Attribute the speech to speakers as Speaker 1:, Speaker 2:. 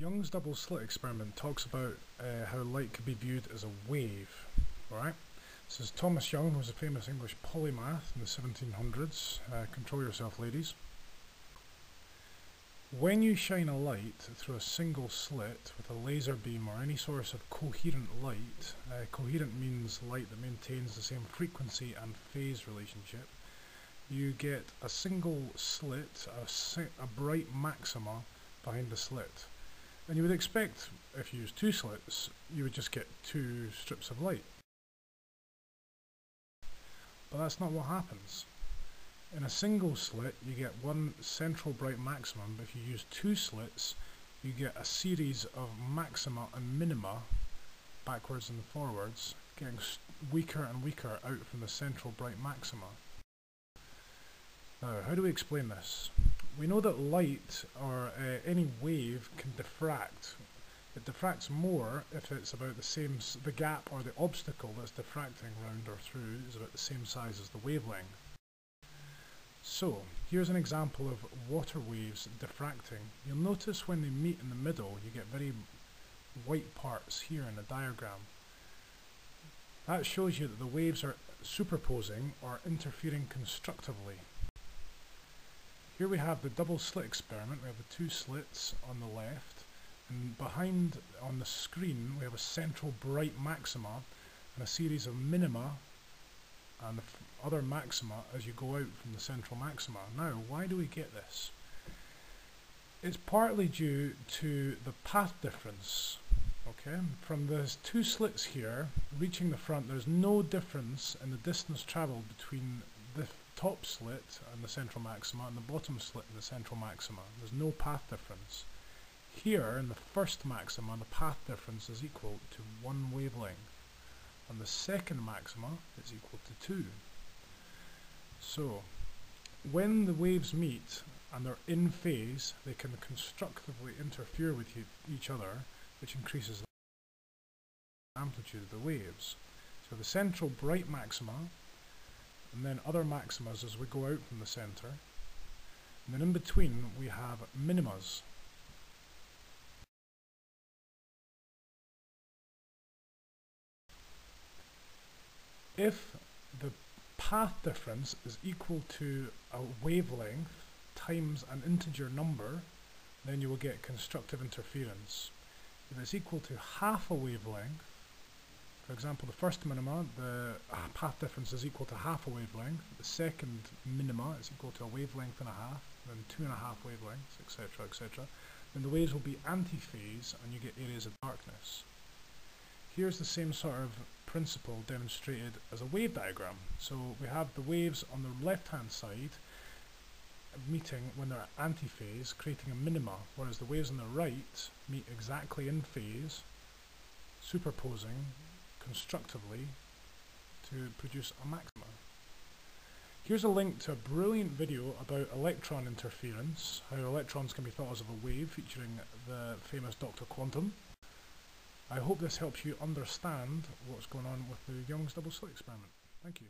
Speaker 1: Young's double slit experiment talks about uh, how light could be viewed as a wave, right? This is Thomas Young, who was a famous English polymath in the 1700s. Uh, control yourself, ladies. When you shine a light through a single slit with a laser beam or any source of coherent light, uh, coherent means light that maintains the same frequency and phase relationship, you get a single slit, a, si a bright maxima behind the slit. And you would expect, if you use two slits, you would just get two strips of light. But that's not what happens. In a single slit, you get one central bright maximum, but if you use two slits, you get a series of maxima and minima, backwards and forwards, getting weaker and weaker out from the central bright maxima. Now, how do we explain this? We know that light or uh, any wave can diffract. It diffracts more if it's about the same, the gap or the obstacle that's diffracting round or through is about the same size as the wavelength. So, here's an example of water waves diffracting. You'll notice when they meet in the middle, you get very white parts here in the diagram. That shows you that the waves are superposing or interfering constructively. Here we have the double slit experiment. We have the two slits on the left and behind on the screen we have a central bright maxima and a series of minima and the other maxima as you go out from the central maxima. Now why do we get this? It's partly due to the path difference okay from those two slits here reaching the front there's no difference in the distance travelled between the top slit and the central maxima and the bottom slit and the central maxima. There's no path difference. Here, in the first maxima, the path difference is equal to one wavelength. And the second maxima is equal to two. So, when the waves meet and they're in phase, they can constructively interfere with each other, which increases the amplitude of the waves. So the central bright maxima and then other maximas as we go out from the centre. And then in between we have minimas. If the path difference is equal to a wavelength times an integer number, then you will get constructive interference. If it's equal to half a wavelength, for example, the first minima, the path difference is equal to half a wavelength. The second minima is equal to a wavelength and a half, then two and a half wavelengths, etc., etc. Then the waves will be antiphase, and you get areas of darkness. Here's the same sort of principle demonstrated as a wave diagram. So we have the waves on the left-hand side meeting when they're antiphase, creating a minima, whereas the waves on the right meet exactly in phase, superposing, constructively to produce a maxima. Here's a link to a brilliant video about electron interference, how electrons can be thought of as a wave featuring the famous Dr. Quantum. I hope this helps you understand what's going on with the Young's double slit experiment. Thank you.